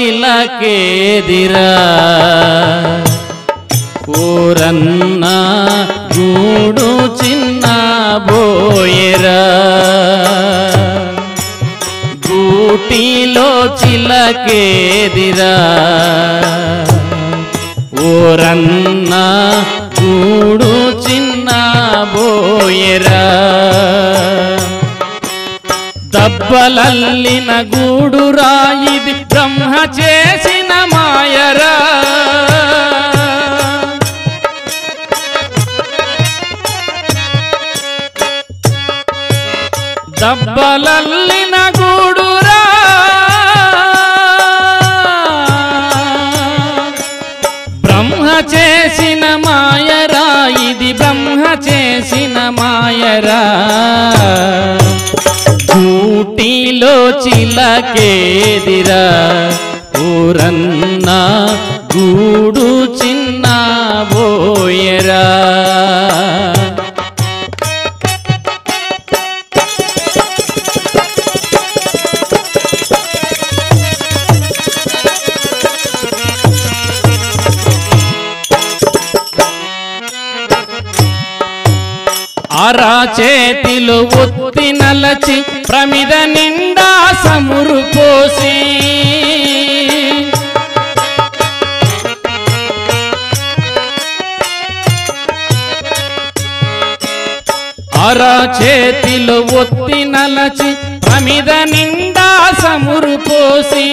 గూటిలో చిలకేదిరా? ఊరన్న గూడు చిన్న బోయరా? గూటిలో చిలకేదిరా? ఊరన్న గూడు చిన్న బోయరా? దబ్బలల్లిన గూడు రాయిది బ్రహ్మ చేసిన మాయరా. దబ్బలల్లిన గూడురా బ్రహ్మ చేసిన మాయరా ఇది బ్రహ్మ చేసిన మాయరా. ఊటీలో చిలకేదిరా? ఊరన్నా గూడు చిన్న బోయరా చేతిలో ఒత్తి నలచి ప్రమిద నిండా సమురు పోసి. అరా చేతిలో ఒత్తి నలచి ప్రమిద నిండా సమురు పోసి.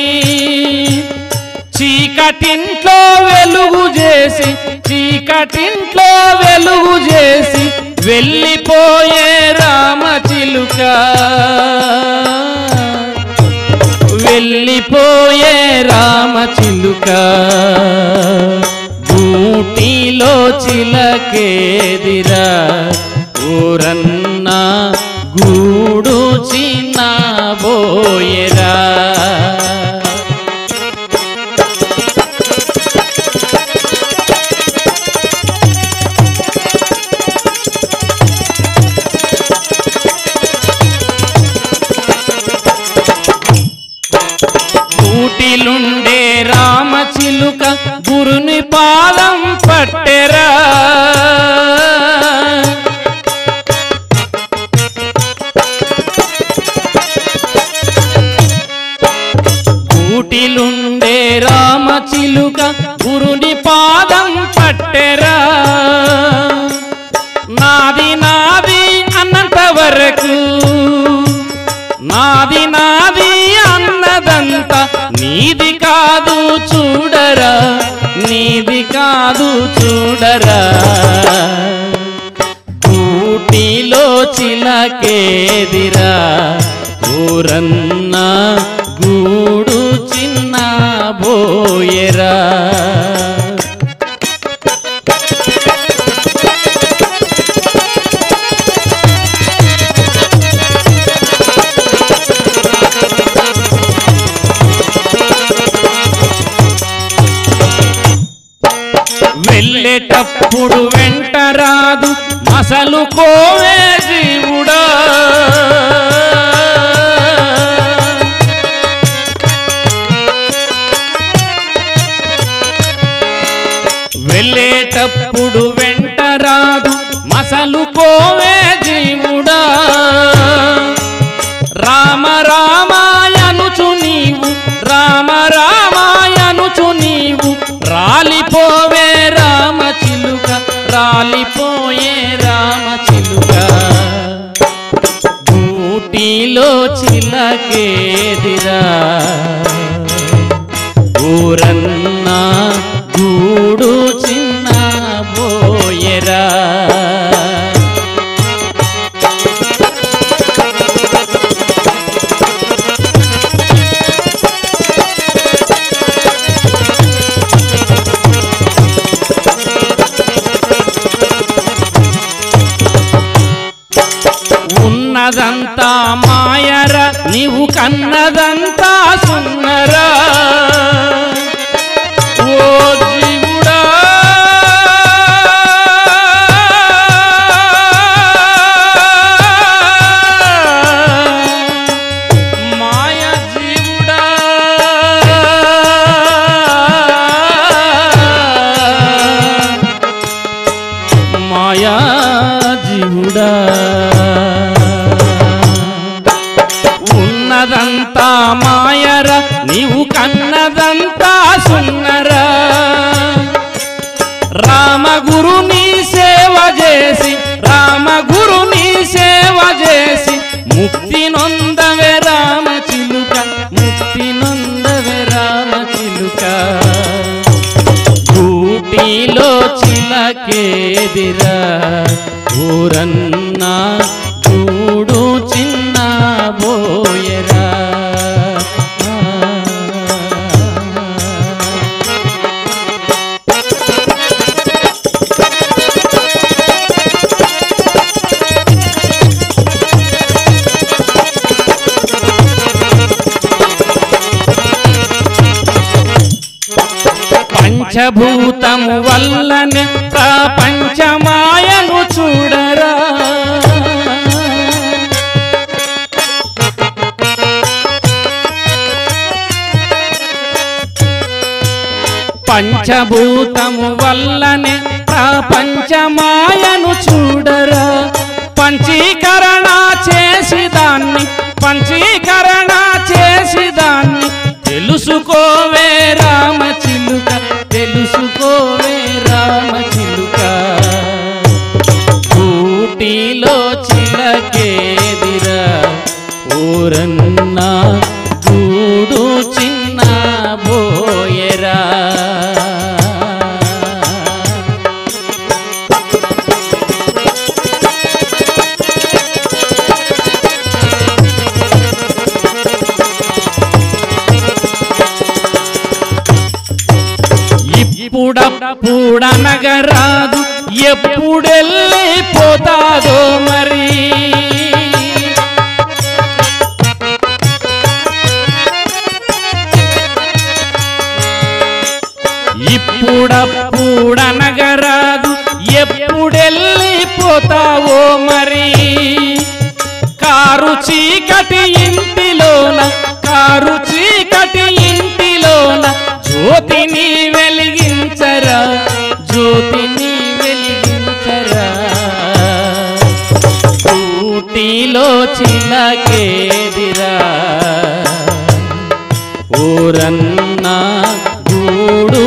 చీకటింట్లో వెలుగు చేసి చీకటింట్లో వెలుగు చేసి వెళ్ళిపోయే రామ చిలుక. వెళ్ళిపోయే రామ చిలుక. గూటిలో చిలకేదిరా? ఊరన్నా గూడు చిన్న బోయరా చిలుక చూడరా? నీది కాదు చూడరా? కూటిలో చిలకేదిరా? ఊరన్నా వెళ్ళేటప్పుడు వెంట రాదు మసలు కోవే జీవుడా. వెళ్ళేటప్పుడు వెంట రాదు మసలు కోవే రాలిపోయే రామ చిలుక గూటిలో చిలకేదిరా? కన్నదంతా మాయర నీవు కన్నదంతా సున్నరా చిలకేదిరా ఊరన్నా చూడు చిన్న బోయరా. పంచభూతము వల్లనే ప్రపంచ పంచభూతము వల్లనే ప్రపంచమాయను చూడరా. పంచీకరణ చేసి దాన్ని పంచీకరణ చేసి దాన్ని తెలుసుకోవే రామచ ఇప్పుడప్పుడనగరాదు ఎప్పుడెళ్ళిపోతాదో మరి. ఇప్పుడప్పుడనగరాదు ఎప్పుడెళ్ళిపోతావో మరి. కారు చీకటి ఇంటిలోన కారు చీకటి ఇంటిలోన జ్యోతిని వెలిగించరా జ్యోతిని వెలిగించరా. కూటిలో చిలకేదిరా ఊరన్నా గూడు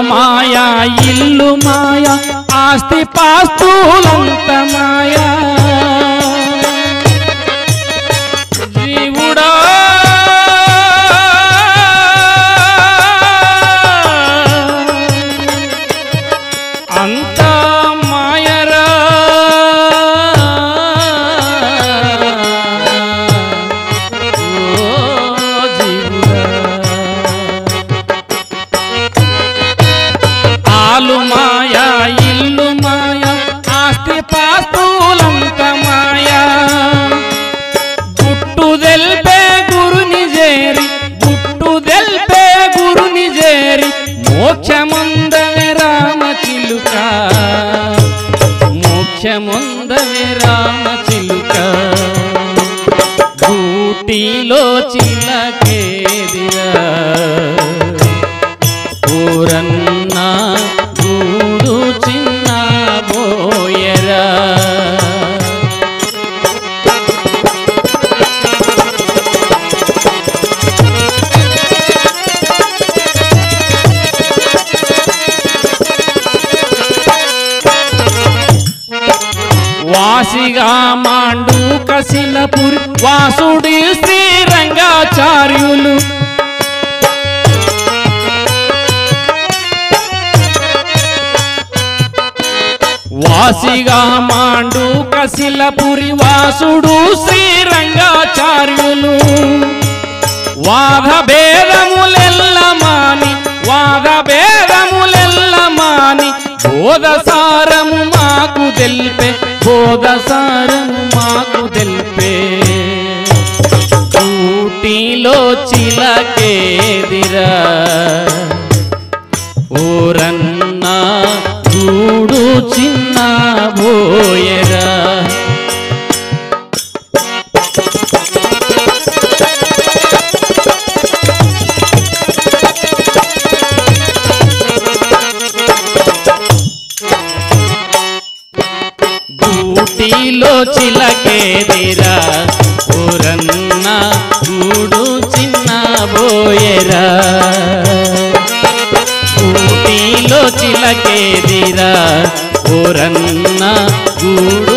మాయా ఇల్లు మాయా ఆస్తి పాస్తులంత మాయా. జీవుడా అంతా వాసిగా మాండు కసిలపురి వాసుడు శ్రీరంగాచార్యులు వాద భేదములెల్ల మాని వాద భేదములెల్ల మాని బోధసారము మాకు తెల్పే బోధసారము మాకు తెల్పే ఊటీలో చిలకేదిరా చిన్న బోయరా గూటిలో చిలకేదిరా. ఊరన్నా గూడు చిన్న బోయరా. చిలకేదిరా. ఓరన్న గూడు